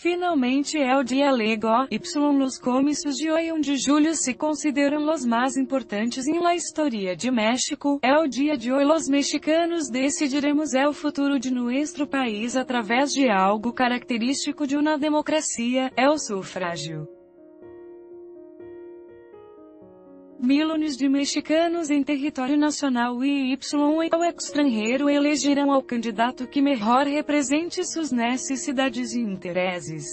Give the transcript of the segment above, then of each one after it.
Finalmente é o dia lego, y los comícios de hoje 1 de julho se consideram os mais importantes em la história de México, é o dia de hoje los mexicanos decidiremos é o futuro de nuestro país através de algo característico de uma democracia, é o sufrágio. Milhões de mexicanos em território nacional e y ou estrangeiro elegerão ao candidato que melhor represente suas necessidades e interesses.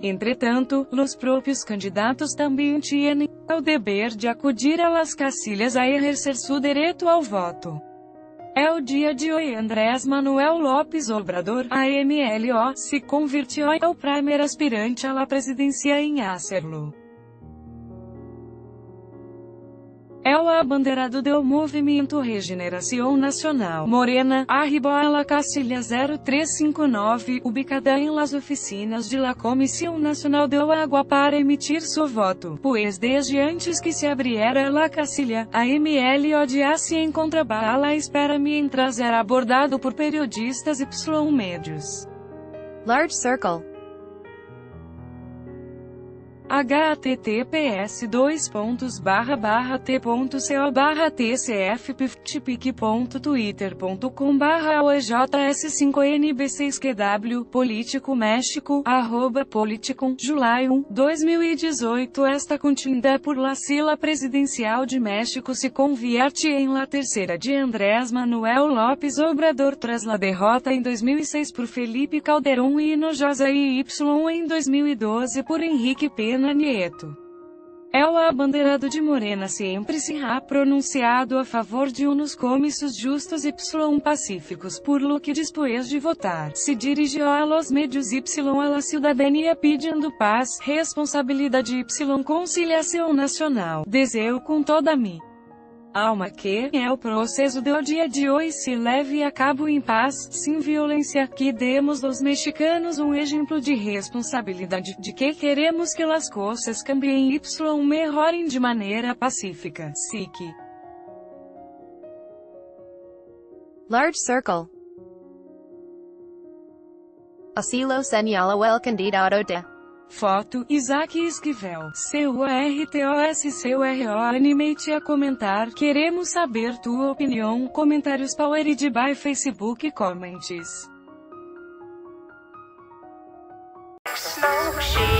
Entretanto, os próprios candidatos também têm o dever de acudir las casillas a exercer seu direito ao voto. É o dia de hoje Andrés Manuel Lopes Obrador, AMLO, se convirtiu ao primeiro aspirante à presidência em hacerlo. É do Movimento Regeneração Nacional, Morena, arribou a la Castilha 0359, ubicada em las oficinas de la Comissão Nacional do Agua para emitir seu voto, pois desde antes que se abriera la Castilha, a MLO já se encontrava à la espera mientras era abordado por periodistas y médios. Large Circle ojs 5 nb6qw político méxico arroba politicum julho 2018 esta contenda por la sila presidencial de México se convierte em la terceira de Andrés Manuel López Obrador tras la derrota em 2006 por Felipe Calderón e Hinojosa y em 2012 por Henrique Pena Morena Nieto. É o abandeirado de Morena sempre se ha pronunciado a favor de uns comícios justos y pacíficos por lo que depois de votar, se dirigiu a los medios y a la ciudadanía pedindo paz, responsabilidade y conciliação nacional. Deseo com toda a mi alma que é o processo do dia de hoje se leve a cabo em paz, sem violência, que demos aos mexicanos um exemplo de responsabilidade, de que queremos que as coisas cambiem y melhorem de maneira pacífica. SIC. Large Circle Asilo señala el candidato de Foto, Isaac Esquivel, C-U-R-T-O-S-C-U-R-O Animate a comentar, queremos saber tua opinião, comentários powered by Facebook comments. Smoke